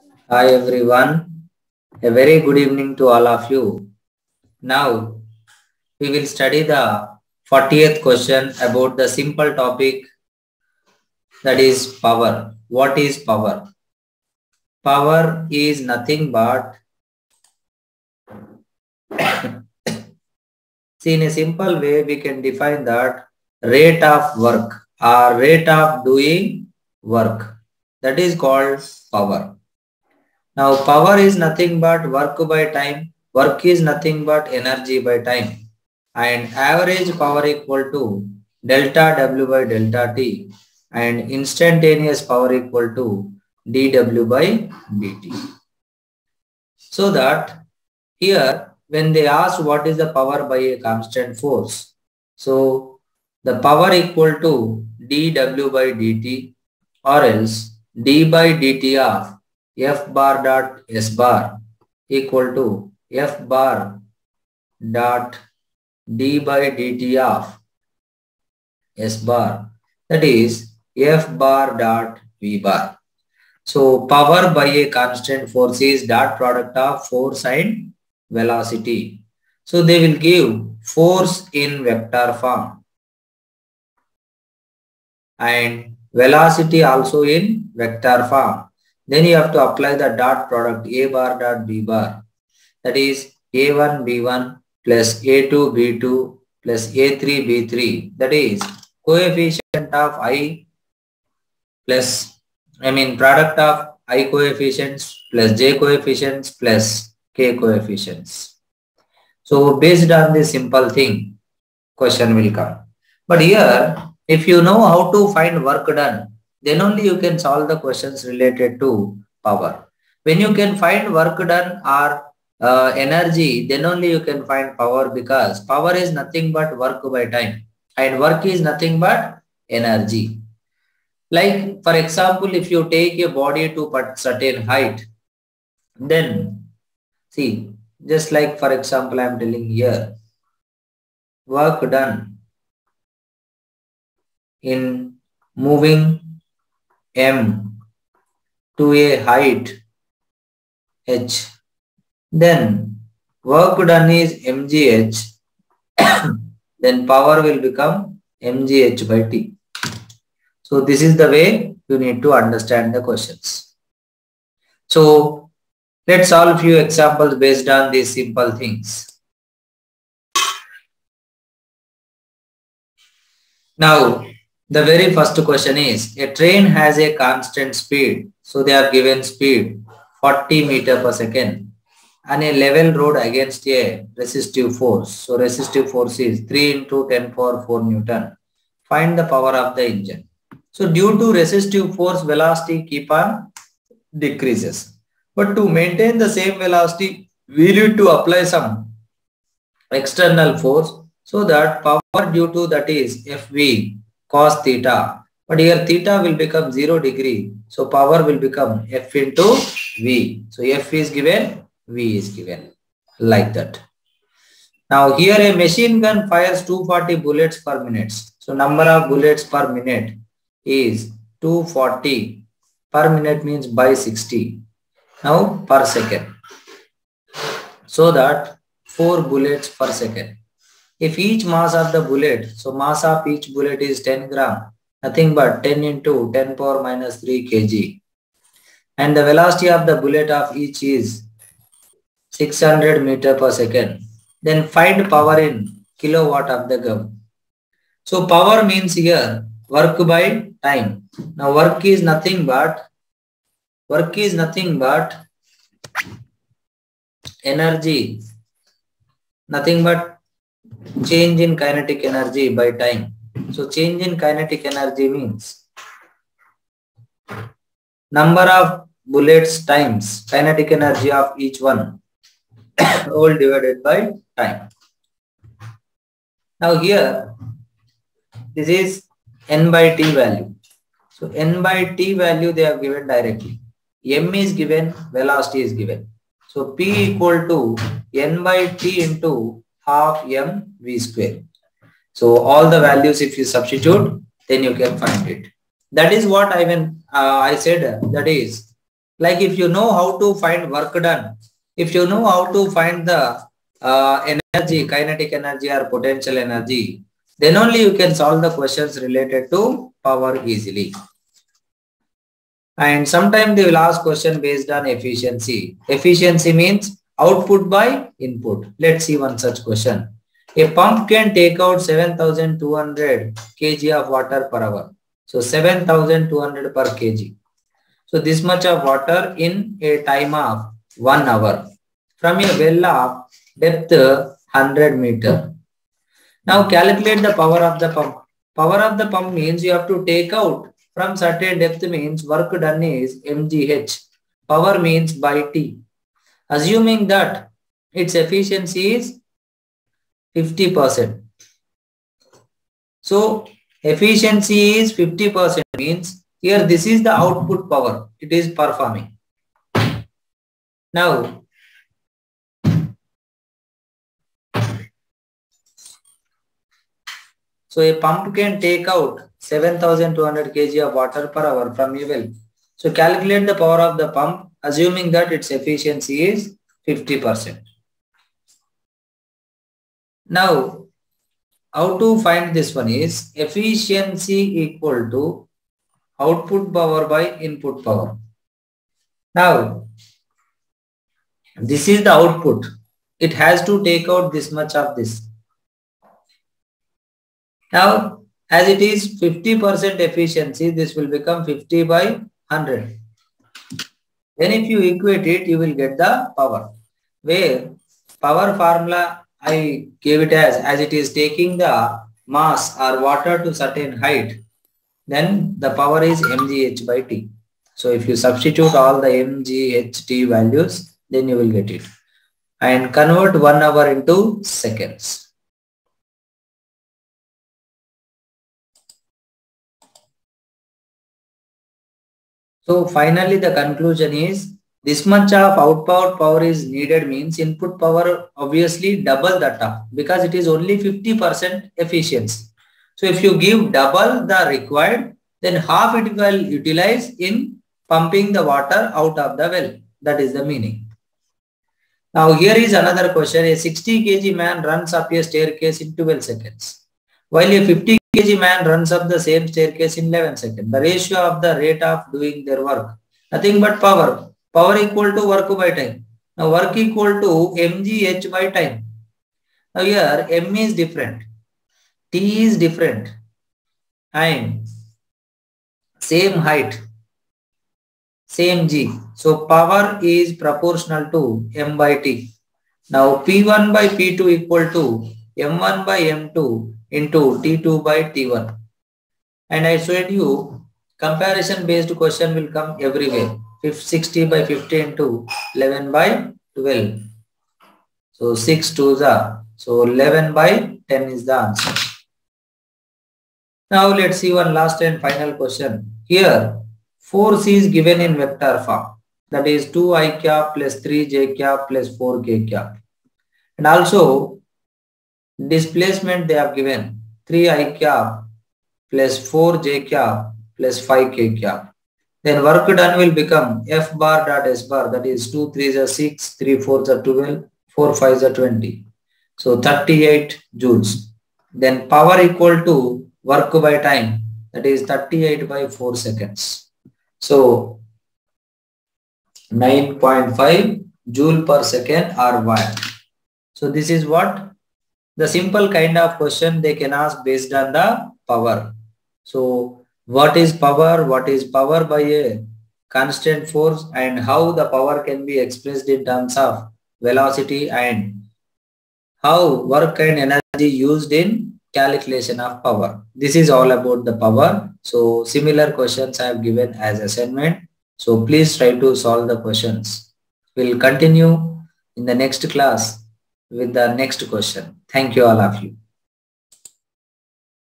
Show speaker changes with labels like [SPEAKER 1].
[SPEAKER 1] Hi everyone. A very good evening to all of you. Now we will study the 40th question about the simple topic that is power. What is power? Power is nothing but see in a simple way we can define that rate of work or rate of doing work that is called power. Now power is nothing but work by time. Work is nothing but energy by time. And average power equal to delta W by delta T and instantaneous power equal to dW by dt. So that here when they ask what is the power by a constant force. So the power equal to dW by dt or else d by dt of f bar dot s bar equal to f bar dot d by dt of s bar that is f bar dot v bar. So power by a constant force is dot product of force and velocity. So they will give force in vector form and velocity also in vector form. Then you have to apply the dot product A bar dot B bar. That is A1 B1 plus A2 B2 plus A3 B3. That is coefficient of I plus, I mean product of I coefficients plus J coefficients plus K coefficients. So based on this simple thing, question will come. But here, if you know how to find work done, then only you can solve the questions related to power. When you can find work done or uh, energy, then only you can find power because power is nothing but work by time and work is nothing but energy. Like for example, if you take a body to a certain height, then see, just like for example, I am telling here, work done in moving m to a height h. Then work done is mgh then power will become mgh by t. So this is the way you need to understand the questions. So let's solve few examples based on these simple things. Now the very first question is, a train has a constant speed. So they are given speed 40 meter per second and a level road against a resistive force. So resistive force is 3 into 10 power 4 Newton. Find the power of the engine. So due to resistive force, velocity keep on decreases. But to maintain the same velocity, we need to apply some external force so that power due to that is Fv cos theta. But here theta will become 0 degree. So power will become F into V. So F is given, V is given like that. Now here a machine gun fires 240 bullets per minute. So number of bullets per minute is 240 per minute means by 60. Now per second. So that 4 bullets per second. If each mass of the bullet, so mass of each bullet is 10 gram, nothing but 10 into 10 power minus 3 kg. And the velocity of the bullet of each is 600 meter per second. Then find power in kilowatt of the gun. So power means here work by time. Now work is nothing but work is nothing but energy. Nothing but change in kinetic energy by time. So change in kinetic energy means number of bullets times kinetic energy of each one all divided by time. Now here this is n by t value. So n by t value they have given directly. m is given, velocity is given. So p equal to n by t into half m v square. So all the values if you substitute, then you can find it. That is what I mean. Uh, I said that is Like if you know how to find work done, if you know how to find the uh, energy, kinetic energy or potential energy, then only you can solve the questions related to power easily. And sometimes they will ask question based on efficiency. Efficiency means output by input. Let's see one such question. A pump can take out 7200 kg of water per hour. So 7200 per kg. So this much of water in a time of one hour from a well of depth 100 meter. Now calculate the power of the pump. Power of the pump means you have to take out from certain depth means work done is mgh. Power means by T. Assuming that its efficiency is 50%. So efficiency is 50% means here this is the output power it is performing. Now so a pump can take out 7200 kg of water per hour from a well. So calculate the power of the pump assuming that its efficiency is 50%. Now, how to find this one is efficiency equal to output power by input power. Now, this is the output. It has to take out this much of this. Now, as it is 50% efficiency, this will become 50 by 100. Then if you equate it, you will get the power. Where power formula I gave it as, as it is taking the mass or water to certain height, then the power is mgh by t. So if you substitute all the mgh t values, then you will get it. And convert one hour into seconds. So finally the conclusion is this much of output power is needed means input power obviously double that up because it is only 50% efficiency. So if you give double the required, then half it will utilize in pumping the water out of the well. That is the meaning. Now here is another question. A 60 kg man runs up a staircase in 12 seconds. While a 50 kg man runs up the same staircase in 11 seconds. The ratio of the rate of doing their work. Nothing but power power equal to work by time. Now work equal to mgh by time. Now here m is different, t is different and same height, same g. So power is proportional to m by t. Now P1 by P2 equal to M1 by M2 into T2 by T1. And I showed you comparison based question will come everywhere. 60 by 50 into 11 by 12. So 6 to the, so 11 by 10 is the answer. Now let's see one last and final question. Here force is given in vector form. That is 2i cap plus 3j cap plus 4k cap. And also displacement they have given 3i cap plus 4j cap plus 5k cap. Then work done will become F bar dot S bar that is 2 3s are 6, 3 4s are 12, 4 5s are 20. So 38 joules. Then power equal to work by time that is 38 by 4 seconds. So 9.5 joule per second are wired. So this is what the simple kind of question they can ask based on the power. So what is power, what is power by a constant force and how the power can be expressed in terms of velocity and how work and energy used in calculation of power. This is all about the power. So similar questions I have given as assignment. So please try to solve the questions. We'll continue in the next class with the next question. Thank you all of you.